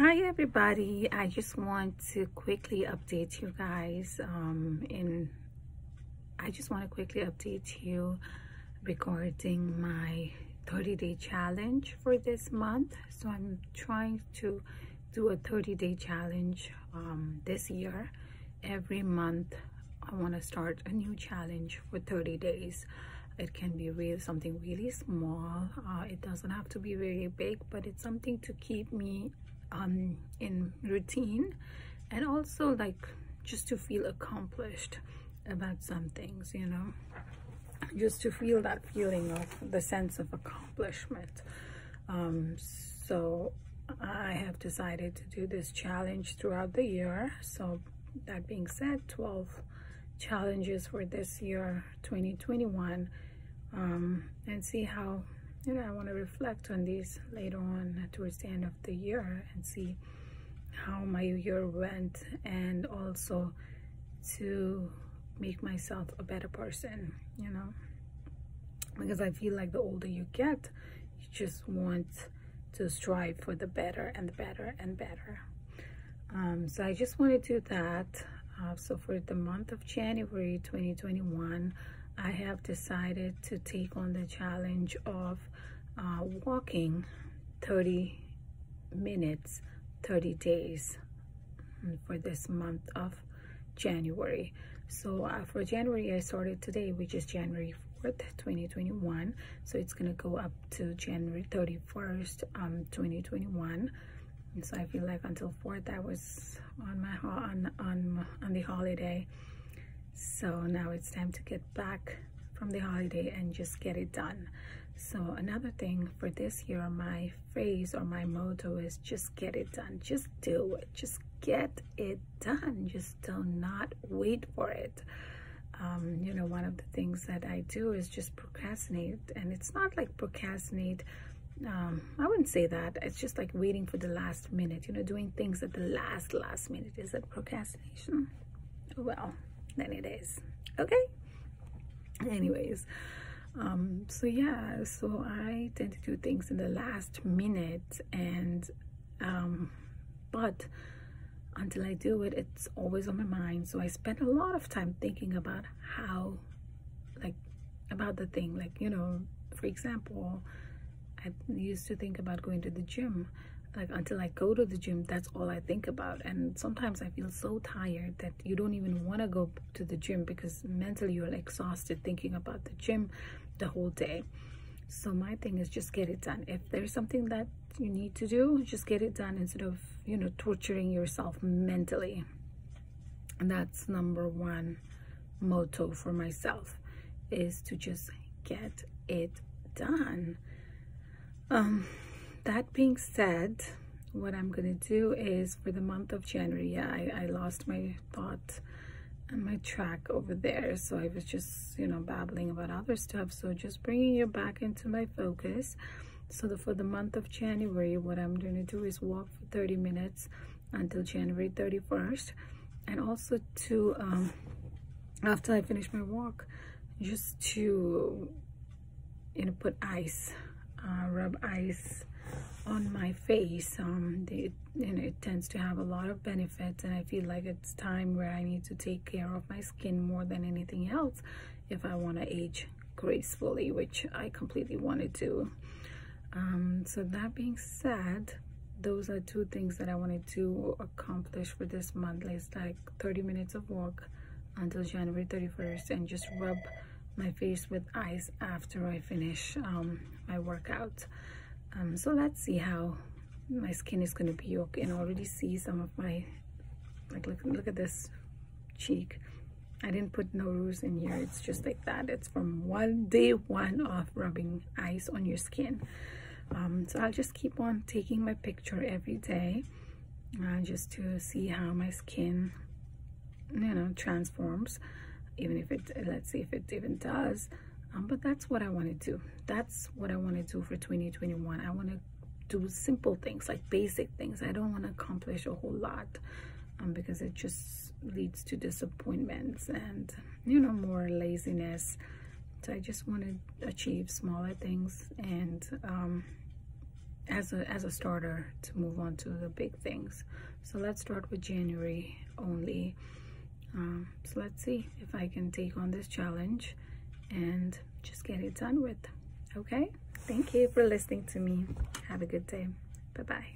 hi everybody. I just want to quickly update you guys um in i just want to quickly update you regarding my 30 day challenge for this month. So i'm trying to do a 30 day challenge um this year. Every month i want to start a new challenge for 30 days. It can be really something really small. Uh, it doesn't have to be very big but it's something to keep me um, in routine and also like just to feel accomplished about some things you know? Just to feel that feeling of the sense of accomplishment. Um, so I have decided to do this challenge throughout the year. So that being said 12 challenges for this year 2021 um, and see how you know, I want to reflect on this later on towards the end of the year and see how my year went and also to make myself a better person, you know, because I feel like the older you get, you just want to strive for the better and the better and better. Um, so I just want to do that. Uh, so for the month of January 2021, I have decided to take on the challenge of uh, walking 30 minutes 30 days for this month of January. So uh, for January I started today which is January 4th 2021 so it's gonna go up to January 31st um 2021 and so I feel like until 4th I was on my on on on the holiday so now it's time to get back from the holiday and just get it done. So another thing for this year my phrase or my motto is just get it done. Just do it. Just get it done. Just do not wait for it. Um, you know one of the things that i do is just procrastinate. And it's not like procrastinate um, i wouldn't say that. It's just like waiting for the last minute. You know doing things at the last last minute. Is that procrastination? Well then it is. Okay? Anyways um so yeah so i tend to do things in the last minute and um but until i do it it's always on my mind. So i spend a lot of time thinking about how like about the thing. Like you know for example i used to think about going to the gym like until i go to the gym that's all i think about. And sometimes i feel so tired that you don't even want to go to the gym because mentally you're exhausted thinking about the gym the whole day. So my thing is just get it done. If there's something that you need to do just get it done instead of you know torturing yourself mentally. And that's number one motto for myself is to just get it done. Um that being said what i'm gonna do is for the month of january yeah i, I lost my thought and my track over there. So i was just you know babbling about other stuff. So just bringing you back into my focus. So the, for the month of january what i'm going to do is walk for 30 minutes until january 31st and also to um after i finish my walk just to you know put ice uh, rub ice on my face um you know it tends to have a lot of benefits and i feel like it's time where i need to take care of my skin more than anything else if i want to age gracefully which i completely want to. Do um so that being said those are two things that i wanted to accomplish for this month it's like 30 minutes of walk until january 31st and just rub my face with ice after i finish um my workout um, so let's see how my skin is going to be. Okay and already see some of my like look look at this cheek. I didn't put no rouge in here. It's just like that. It's from one day one of rubbing ice on your skin. Um, so i'll just keep on taking my picture every day uh, just to see how my skin you know transforms. Even if it let's see if it even does um, but that's what i want to do. That's what i want to do for 2021 i want to do simple things like basic things. I don't want to accomplish a whole lot um, because it just leads to disappointments and you know more laziness. So i just want to achieve smaller things and um, as a as a starter to move on to the big things. So let's start with january only. Um, so let's see if i can take on this challenge and just get it done with okay? Thank you for listening to me. Have a good day. Bye bye